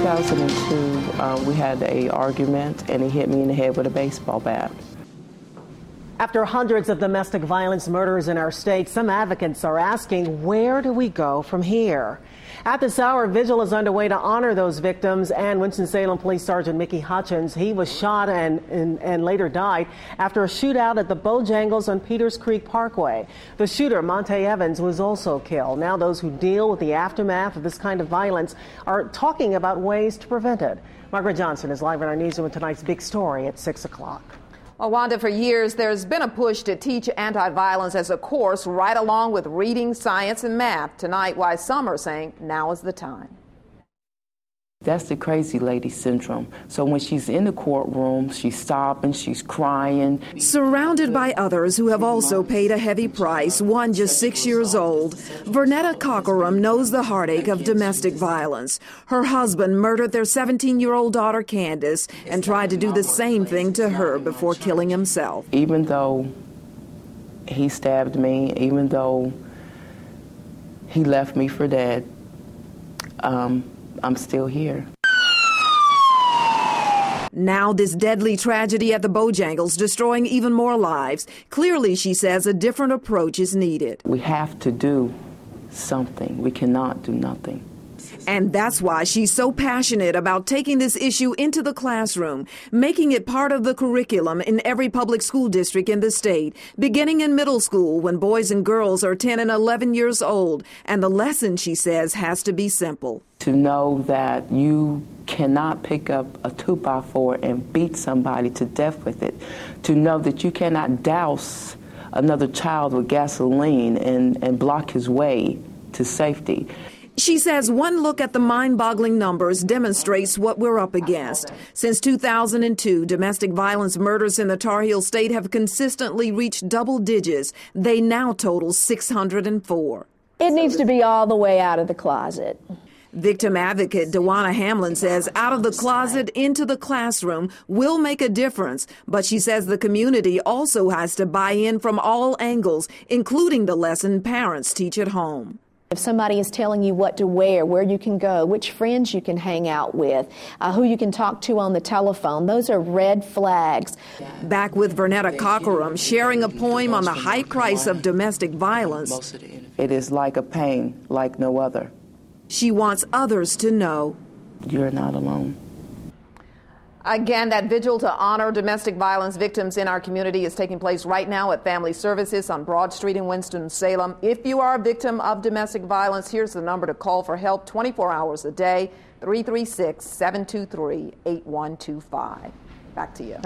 2002, uh, we had a argument, and he hit me in the head with a baseball bat. After hundreds of domestic violence murders in our state, some advocates are asking, where do we go from here? At this hour, vigil is underway to honor those victims. And Winston-Salem Police Sergeant Mickey Hutchins, he was shot and, and, and later died after a shootout at the Bojangles on Peters Creek Parkway. The shooter, Monte Evans, was also killed. Now those who deal with the aftermath of this kind of violence are talking about ways to prevent it. Margaret Johnson is live in our newsroom with tonight's big story at 6 o'clock. Well, Wanda, for years there's been a push to teach anti violence as a course right along with reading, science, and math. Tonight, why some are saying now is the time. That's the crazy lady syndrome. So when she's in the courtroom, she's sobbing, she's crying. Surrounded by others who have also paid a heavy price, one just six years old, Vernetta Cockerham knows the heartache of domestic violence. Her husband murdered their 17 year old daughter Candace and tried to do the same thing to her before killing himself. Even though he stabbed me, even though he left me for dead, um, I'm still here. Now, this deadly tragedy at the Bojangles destroying even more lives. Clearly, she says a different approach is needed. We have to do something. We cannot do nothing. And that's why she's so passionate about taking this issue into the classroom, making it part of the curriculum in every public school district in the state, beginning in middle school when boys and girls are 10 and 11 years old. And the lesson, she says, has to be simple. To know that you cannot pick up a two by four and beat somebody to death with it. To know that you cannot douse another child with gasoline and, and block his way to safety. She says one look at the mind boggling numbers demonstrates what we're up against. Since 2002, domestic violence murders in the Tar Heel State have consistently reached double digits. They now total 604. It needs to be all the way out of the closet. Victim advocate Dewana Hamlin says out of the closet into the classroom will make a difference, but she says the community also has to buy in from all angles, including the lesson parents teach at home. If somebody is telling you what to wear, where you can go, which friends you can hang out with, uh, who you can talk to on the telephone, those are red flags. Back with Vernetta Cockerham sharing a poem on the high price of domestic violence. It is like a pain like no other. She wants others to know you're not alone. Again, that vigil to honor domestic violence victims in our community is taking place right now at Family Services on Broad Street in Winston-Salem. If you are a victim of domestic violence, here's the number to call for help 24 hours a day 336 723 8125. Back to you.